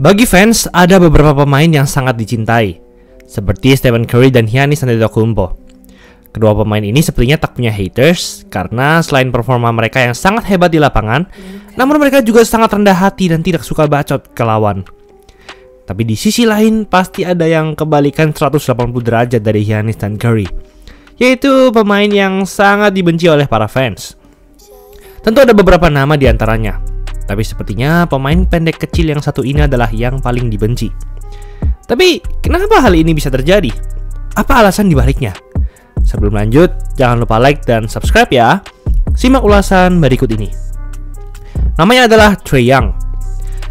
Bagi fans, ada beberapa pemain yang sangat dicintai, seperti Stephen Curry dan Giannis Antetokounmpo. Kedua pemain ini sepertinya tak punya haters karena selain performa mereka yang sangat hebat di lapangan, namun mereka juga sangat rendah hati dan tidak suka bacot ke lawan. Tapi di sisi lain pasti ada yang kebalikan 180 derajat dari Giannis dan Curry, yaitu pemain yang sangat dibenci oleh para fans. Tentu ada beberapa nama di antaranya, tapi sepertinya pemain pendek kecil yang satu ini adalah yang paling dibenci. Tapi kenapa hal ini bisa terjadi? Apa alasan dibaliknya? Sebelum lanjut, jangan lupa like dan subscribe ya. Simak ulasan berikut ini. Namanya adalah Trey Young.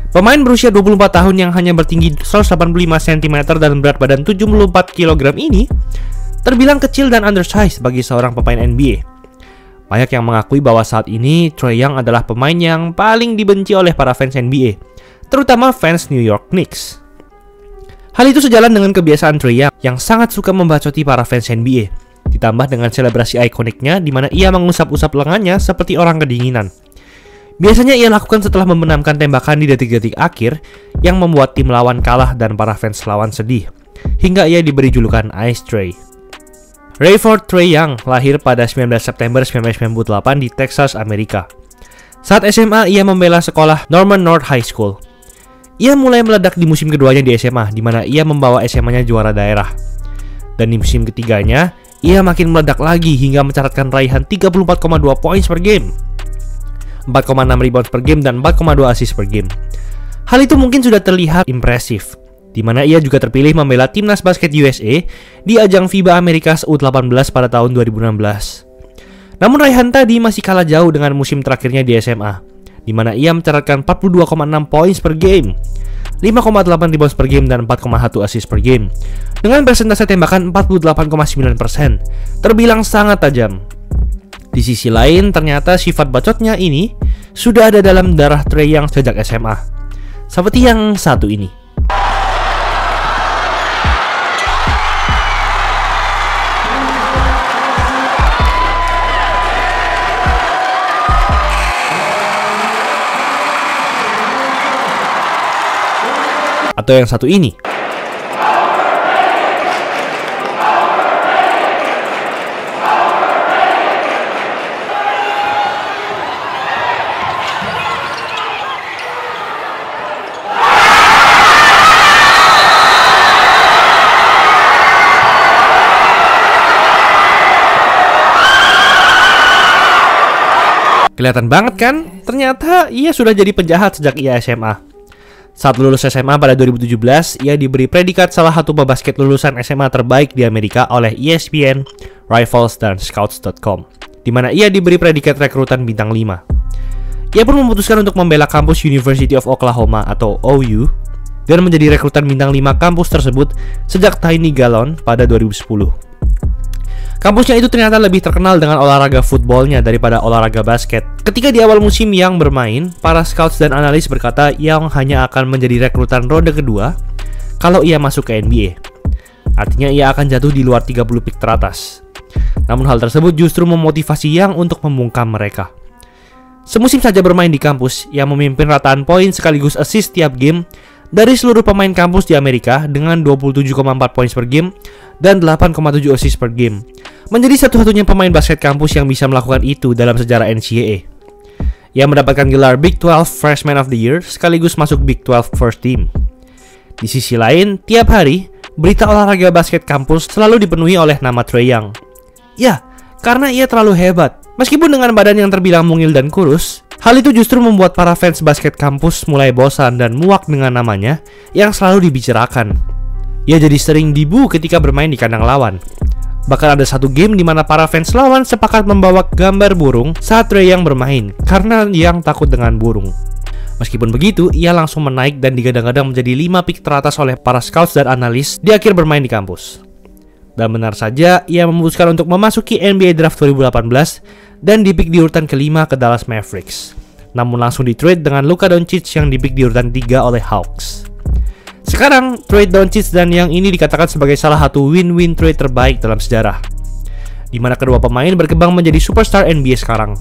Pemain berusia 24 tahun yang hanya bertinggi 185 cm dan berat badan 74 kg ini terbilang kecil dan undersized bagi seorang pemain NBA. Banyak yang mengakui bahwa saat ini Trae Young adalah pemain yang paling dibenci oleh para fans NBA, terutama fans New York Knicks. Hal itu sejalan dengan kebiasaan Trae Young yang sangat suka membacoti para fans NBA, ditambah dengan selebrasi ikoniknya di mana ia mengusap-usap lengannya seperti orang kedinginan. Biasanya ia lakukan setelah membenamkan tembakan di detik-detik akhir yang membuat tim lawan kalah dan para fans lawan sedih, hingga ia diberi julukan Ice Tray. Rayford Trey Young lahir pada 19 September 1998 di Texas, Amerika. Saat SMA, ia membela sekolah Norman North High School. Ia mulai meledak di musim keduanya di SMA, di mana ia membawa SMA-nya juara daerah. Dan di musim ketiganya, ia makin meledak lagi hingga mencatatkan raihan 34,2 points per game, 4,6 rebounds per game, dan 4,2 assist per game. Hal itu mungkin sudah terlihat impresif, di mana ia juga terpilih membela timnas basket USA di ajang FIBA Amerikas U18 pada tahun 2016. Namun raihan tadi masih kalah jauh dengan musim terakhirnya di SMA, di mana ia mencatatkan 42,6 points per game, 5,8 rebounds per game dan 4,1 assist per game. Dengan persentase tembakan 48,9%, terbilang sangat tajam. Di sisi lain, ternyata sifat bacotnya ini sudah ada dalam darah Trey yang sejak SMA. Seperti yang satu ini. Atau yang satu ini. Kelihatan banget kan? Ternyata ia sudah jadi penjahat sejak ia SMA. Saat lulus SMA pada 2017, ia diberi predikat salah satu pebasket lulusan SMA terbaik di Amerika oleh ESPN, Rivals, dan Scouts.com, di mana ia diberi predikat rekrutan bintang 5. Ia pun memutuskan untuk membela kampus University of Oklahoma atau OU dan menjadi rekrutan bintang 5 kampus tersebut sejak Tiny Gallon pada 2010. Kampusnya itu ternyata lebih terkenal dengan olahraga footballnya daripada olahraga basket. Ketika di awal musim yang bermain, para scouts dan analis berkata yang hanya akan menjadi rekrutan ronde kedua kalau ia masuk ke NBA. Artinya ia akan jatuh di luar 30 pick teratas. Namun hal tersebut justru memotivasi Yang untuk membungkam mereka. Semusim saja bermain di kampus, ia memimpin rataan poin sekaligus assist tiap game dari seluruh pemain kampus di Amerika dengan 27,4 poin per game dan 8,7 assist per game. Menjadi satu-satunya pemain basket kampus yang bisa melakukan itu dalam sejarah NCAA. Ia mendapatkan gelar Big 12 Freshman of the Year sekaligus masuk Big 12 First Team. Di sisi lain, tiap hari, berita olahraga basket kampus selalu dipenuhi oleh nama Trey Young. Ya, karena ia terlalu hebat. Meskipun dengan badan yang terbilang mungil dan kurus, Hal itu justru membuat para fans basket kampus mulai bosan dan muak dengan namanya yang selalu dibicarakan. Ia jadi sering dibu ketika bermain di kandang lawan. Bahkan ada satu game di mana para fans lawan sepakat membawa gambar burung saat Trey yang bermain karena yang takut dengan burung. Meskipun begitu, ia langsung menaik dan digadang-gadang menjadi 5 pick teratas oleh para scouts dan analis di akhir bermain di kampus. Dan benar saja, ia memutuskan untuk memasuki NBA Draft 2018 dan di pick di urutan kelima ke Dallas Mavericks. Namun langsung di trade dengan Luka Doncic yang di pick di urutan 3 oleh Hawks. Sekarang, trade Doncic dan yang ini dikatakan sebagai salah satu win-win trade terbaik dalam sejarah. Di mana kedua pemain berkembang menjadi superstar NBA sekarang.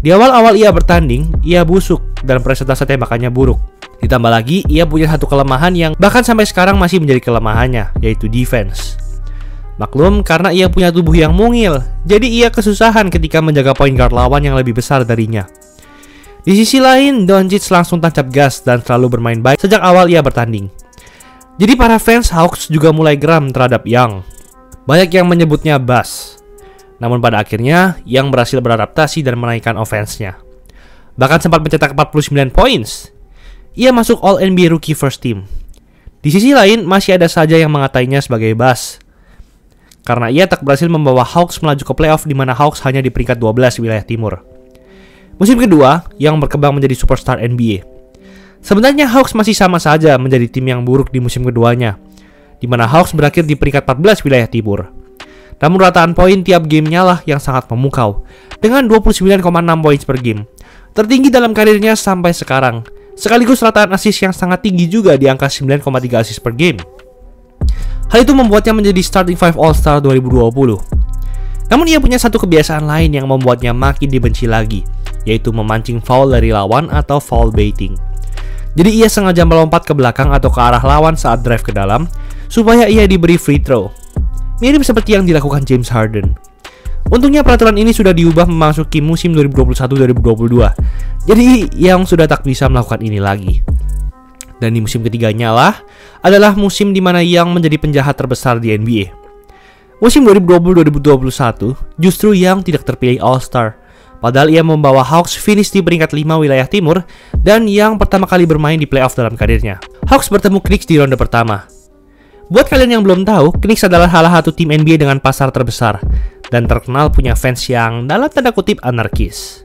Di awal-awal ia bertanding, ia busuk dan presentase tembakannya buruk. Ditambah lagi, ia punya satu kelemahan yang bahkan sampai sekarang masih menjadi kelemahannya, yaitu defense. Maklum, karena ia punya tubuh yang mungil, jadi ia kesusahan ketika menjaga point guard lawan yang lebih besar darinya. Di sisi lain, Doncic langsung tancap gas dan selalu bermain baik sejak awal ia bertanding. Jadi para fans Hawks juga mulai geram terhadap Young. Banyak yang menyebutnya Bas. Namun pada akhirnya, Young berhasil beradaptasi dan menaikkan offense-nya. Bahkan sempat mencetak 49 points. Ia masuk All NBA Rookie First Team. Di sisi lain, masih ada saja yang mengatainya sebagai Bas. Karena ia tak berhasil membawa Hawks melaju ke playoff di mana Hawks hanya di peringkat 12 wilayah timur. Musim kedua, yang berkembang menjadi superstar NBA. Sebenarnya Hawks masih sama saja menjadi tim yang buruk di musim keduanya, di mana Hawks berakhir di peringkat 14 wilayah timur. Namun rataan poin tiap gamenya lah yang sangat memukau, dengan 29,6 poin per game, tertinggi dalam karirnya sampai sekarang, sekaligus rataan assist yang sangat tinggi juga di angka 9,3 assist per game. Hal itu membuatnya menjadi starting five All-Star 2020. Namun ia punya satu kebiasaan lain yang membuatnya makin dibenci lagi, yaitu memancing foul dari lawan atau foul baiting. Jadi ia sengaja melompat ke belakang atau ke arah lawan saat drive ke dalam, supaya ia diberi free throw. Mirip seperti yang dilakukan James Harden. Untungnya peraturan ini sudah diubah memasuki musim 2021-2022, jadi yang sudah tak bisa melakukan ini lagi. Dan di musim ketiganya lah adalah musim di mana Yang menjadi penjahat terbesar di NBA. Musim 2020-2021, justru yang tidak terpilih All-Star. Padahal ia membawa Hawks finish di peringkat 5 wilayah timur dan yang pertama kali bermain di playoff dalam karirnya. Hawks bertemu Knicks di ronde pertama. Buat kalian yang belum tahu, Knicks adalah salah satu tim NBA dengan pasar terbesar dan terkenal punya fans yang dalam tanda kutip anarkis.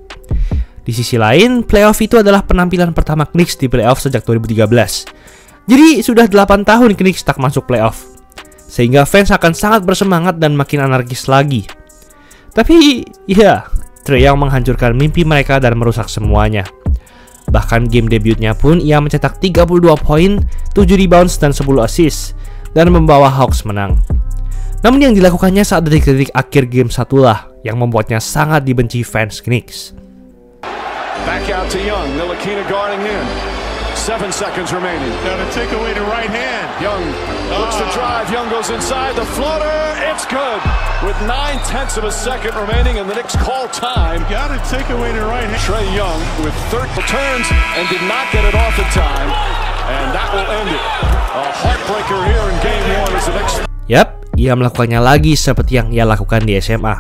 Di sisi lain, playoff itu adalah penampilan pertama Knicks di playoff sejak 2013. Jadi sudah 8 tahun Knicks tak masuk playoff sehingga fans akan sangat bersemangat dan makin anarkis lagi. Tapi ya, Trey yang menghancurkan mimpi mereka dan merusak semuanya. Bahkan game debutnya pun ia mencetak 32 poin, 7 rebounds dan 10 assist dan membawa Hawks menang. Namun yang dilakukannya saat detik-detik akhir game satulah yang membuatnya sangat dibenci fans Knicks. Back out to Young, Nilakina guarding him. Seven seconds remaining. Now to take away the right hand. Young looks to ah. drive. Young goes inside. The floater. It's good. With nine tenths of a second remaining in the Knicks call time. Got to take away the right hand. Trey Young with 30 turns and did not get it off in time. And that will end it. A heartbreaker here in game one as the Knicks. Yap, ia melakukannya lagi seperti yang ia lakukan di SMA.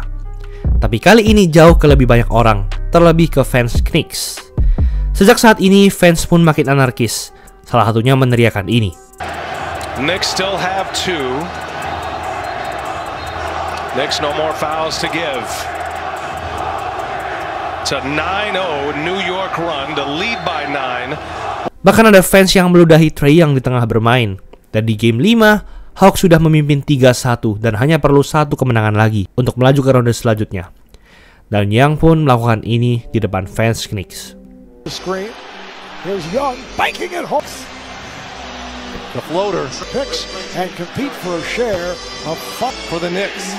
Tapi kali ini jauh ke lebih banyak orang, terlebih ke fans Knicks. Sejak saat ini, fans pun makin anarkis. Salah satunya meneriakan ini. Knicks still have two. Knicks no more fouls to give. It's a 9-0 New York run to lead by 9. Bahkan ada fans yang meludahi Trey yang di tengah bermain. Dan di game 5, Hawks sudah memimpin 3-1 dan hanya perlu satu kemenangan lagi untuk melaju ke ronde selanjutnya. Dan Yang pun melakukan ini di depan fans Knicks. The screen. Here's Young banking it home. The floater picks and compete for a share of fun for the Knicks.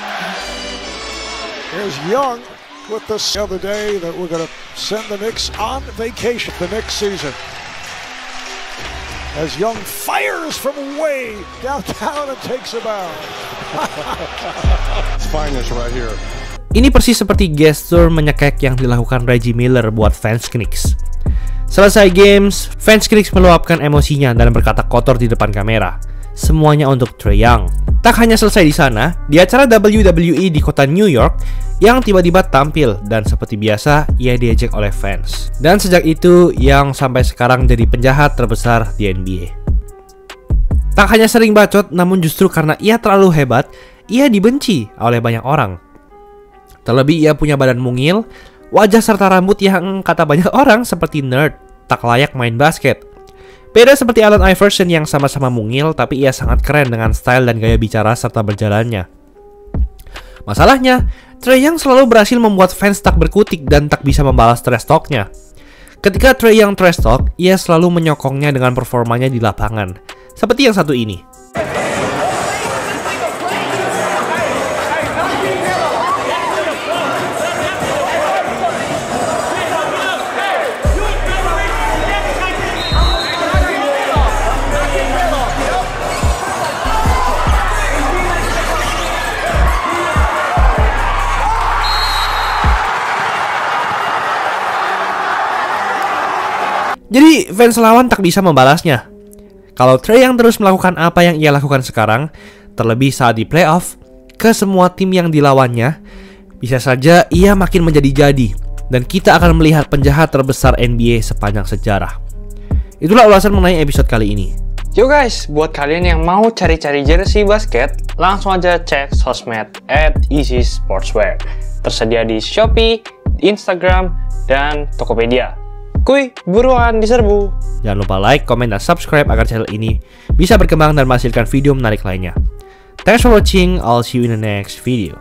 Here's Young with the other day that we're going to send the Knicks on vacation the next season. As Young fires from way downtown and takes a bound. it's finest right here. Ini persis seperti gesture menyekek yang dilakukan Reggie Miller buat fans Knicks. Selesai games, fans Knicks meluapkan emosinya dan berkata kotor di depan kamera. Semuanya untuk Trey Young. Tak hanya selesai di sana, di acara WWE di kota New York, Young tiba-tiba tampil dan seperti biasa ia diejek oleh fans. Dan sejak itu, Young sampai sekarang jadi penjahat terbesar di NBA. Tak hanya sering bacot, namun justru karena ia terlalu hebat, ia dibenci oleh banyak orang. Terlebih ia punya badan mungil, Wajah serta rambut yang kata banyak orang seperti nerd, tak layak main basket. Beda seperti Allen Iverson yang sama-sama mungil tapi ia sangat keren dengan style dan gaya bicara serta berjalannya. Masalahnya, Trey Young selalu berhasil membuat fans tak berkutik dan tak bisa membalas trash talknya. Ketika Trey Young trash talk, ia selalu menyokongnya dengan performanya di lapangan. Seperti yang satu ini. Jadi fans lawan tak bisa membalasnya. Kalau Trey yang terus melakukan apa yang ia lakukan sekarang, terlebih saat di playoff, ke semua tim yang dilawannya, bisa saja ia makin menjadi-jadi dan kita akan melihat penjahat terbesar NBA sepanjang sejarah. Itulah ulasan mengenai episode kali ini. Yo guys, buat kalian yang mau cari-cari jersey basket, langsung aja cek sosmed at Easy Sportswear. Tersedia di Shopee, Instagram, dan Tokopedia. Kuy, buruan diserbu. Jangan lupa like, comment, dan subscribe agar channel ini bisa berkembang dan menghasilkan video menarik lainnya. Thanks for watching, I'll see you in the next video.